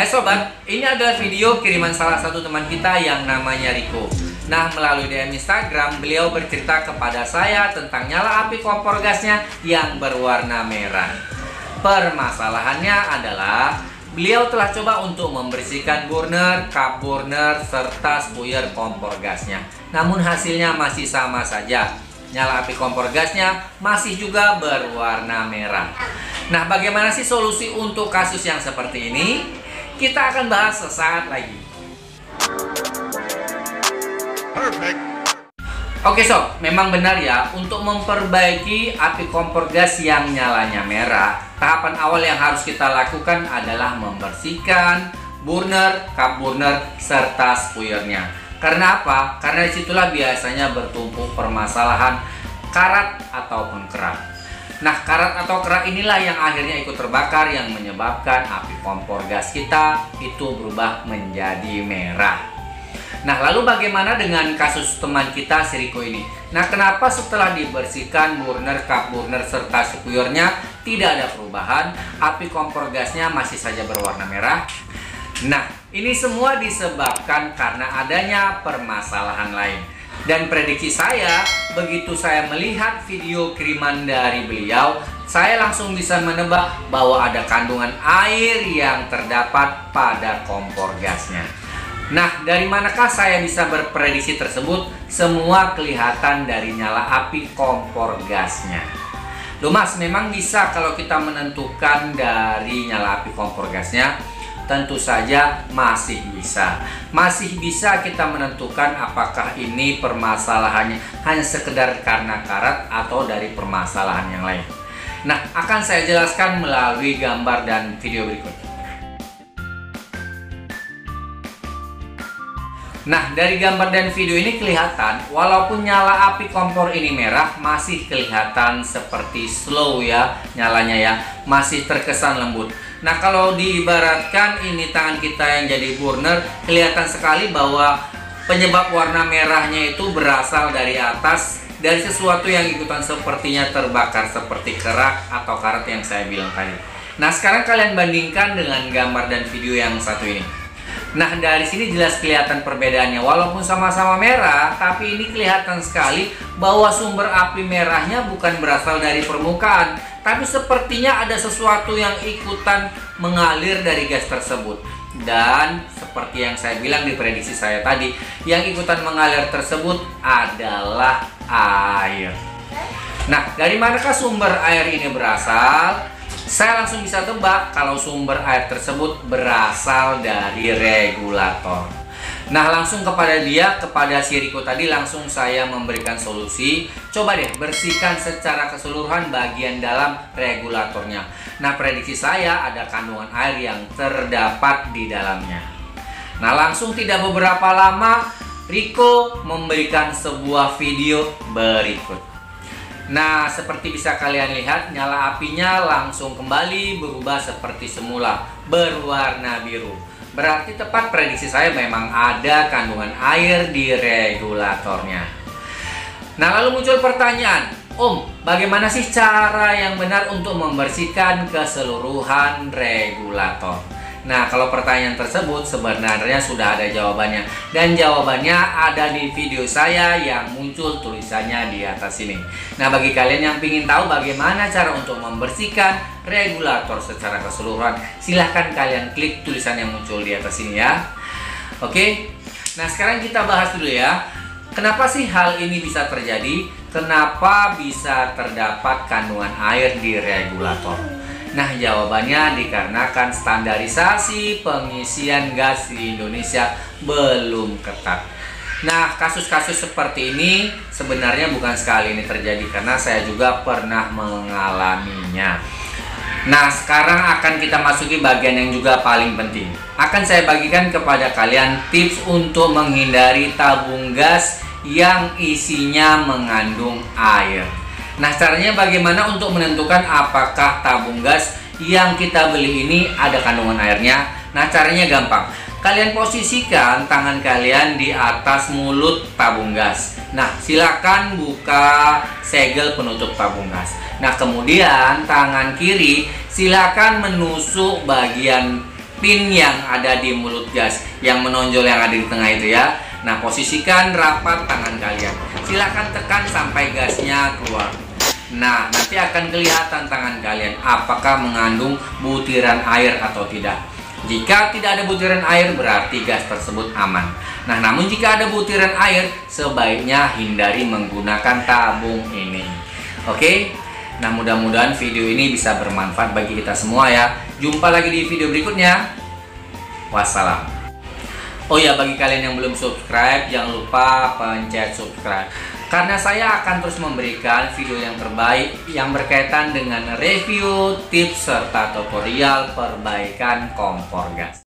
Hai sobat, ini adalah video kiriman salah satu teman kita yang namanya Riko. Nah, melalui DM Instagram, beliau bercerita kepada saya tentang nyala api kompor gasnya yang berwarna merah. Permasalahannya adalah beliau telah coba untuk membersihkan burner, kap burner, serta spuyer kompor gasnya. Namun hasilnya masih sama saja. Nyala api kompor gasnya masih juga berwarna merah. Nah, bagaimana sih solusi untuk kasus yang seperti ini? Kita akan bahas sesaat lagi. Perfect. Oke sob, memang benar ya untuk memperbaiki api kompor gas yang nyalanya merah Tahapan awal yang harus kita lakukan adalah membersihkan burner, kap burner, serta spuyernya Karena apa? Karena di situlah biasanya bertumpuk permasalahan karat ataupun kerak Nah, karat atau kerak inilah yang akhirnya ikut terbakar yang menyebabkan api kompor gas kita itu berubah menjadi merah. Nah, lalu bagaimana dengan kasus teman kita Siriko ini? Nah, kenapa setelah dibersihkan burner, kap burner, serta spuyernya tidak ada perubahan, api kompor gasnya masih saja berwarna merah? Nah, ini semua disebabkan karena adanya permasalahan lain. Dan prediksi saya, begitu saya melihat video kiriman dari beliau, saya langsung bisa menebak bahwa ada kandungan air yang terdapat pada kompor gasnya. Nah, dari manakah saya bisa berprediksi tersebut? Semua kelihatan dari nyala api kompor gasnya. Loh mas, memang bisa kalau kita menentukan dari nyala api kompor gasnya Tentu saja masih bisa. Masih bisa kita menentukan apakah ini permasalahannya hanya sekedar karena karat atau dari permasalahan yang lain. Nah, akan saya jelaskan melalui gambar dan video berikut. Nah, dari gambar dan video ini kelihatan walaupun nyala api kompor ini merah masih kelihatan seperti slow ya nyalanya ya, masih terkesan lembut. Nah kalau diibaratkan ini tangan kita yang jadi burner kelihatan sekali bahwa penyebab warna merahnya itu berasal dari atas dari sesuatu yang ikutan sepertinya terbakar seperti kerak atau karat yang saya bilang tadi. Nah sekarang kalian bandingkan dengan gambar dan video yang satu ini. Nah dari sini jelas kelihatan perbedaannya. Walaupun sama-sama merah Tapi ini kelihatan sekali bahwa sumber api merahnya bukan berasal dari permukaan Tapi sepertinya ada sesuatu yang ikutan mengalir dari gas tersebut. Dan seperti yang saya bilang di prediksi saya tadi Yang ikutan mengalir tersebut adalah air. Nah dari manakah sumber air ini berasal? Saya langsung bisa tebak kalau sumber air tersebut berasal dari regulator. Nah langsung kepada dia, kepada si Riko tadi langsung saya memberikan solusi. Coba deh bersihkan secara keseluruhan bagian dalam regulatornya. Nah prediksi saya ada kandungan air yang terdapat di dalamnya. Nah langsung tidak beberapa lama Riko memberikan sebuah video berikut Nah, seperti bisa kalian lihat, nyala apinya langsung kembali berubah seperti semula, berwarna biru. Berarti tepat prediksi saya memang ada kandungan air di regulatornya. Nah, lalu muncul pertanyaan, Om, bagaimana sih cara yang benar untuk membersihkan keseluruhan regulator? Nah, kalau pertanyaan tersebut sebenarnya sudah ada jawabannya dan jawabannya ada di video saya yang muncul tulisannya di atas sini. Nah, bagi kalian yang ingin tahu bagaimana cara untuk membersihkan regulator secara keseluruhan, silahkan kalian klik tulisan yang muncul di atas sini ya. Oke. Nah, sekarang kita bahas dulu ya. Kenapa sih hal ini bisa terjadi? Kenapa bisa terdapat kandungan air di regulator? Nah, jawabannya dikarenakan standarisasi pengisian gas di Indonesia belum ketat. Nah, kasus-kasus seperti ini sebenarnya bukan sekali ini terjadi karena saya juga pernah mengalaminya. Nah, sekarang akan kita masuki bagian yang juga paling penting. Akan saya bagikan kepada kalian tips untuk menghindari tabung gas yang isinya mengandung air. Nah caranya bagaimana untuk menentukan apakah tabung gas yang kita beli ini ada kandungan airnya? Nah caranya gampang. Kalian posisikan tangan kalian di atas mulut tabung gas. Nah silakan buka segel penutup tabung gas. Nah kemudian tangan kiri silakan menusuk bagian pin yang ada di mulut gas yang menonjol yang ada di tengah itu ya. Nah posisikan rapat tangan kalian. Silahkan tekan sampai gasnya keluar nah nanti akan kelihatan tangan kalian apakah mengandung butiran air atau tidak. Jika tidak ada butiran air berarti gas tersebut aman. Nah namun jika ada butiran air sebaiknya hindari menggunakan tabung ini. Oke? Nah mudah-mudahan video ini bisa bermanfaat bagi kita semua ya. Jumpa lagi di video berikutnya. Wassalam. Oh ya bagi kalian yang belum subscribe Jangan lupa pencet subscribe Karena saya akan terus memberikan video yang terbaik Yang berkaitan dengan review, tips, serta tutorial perbaikan kompor gas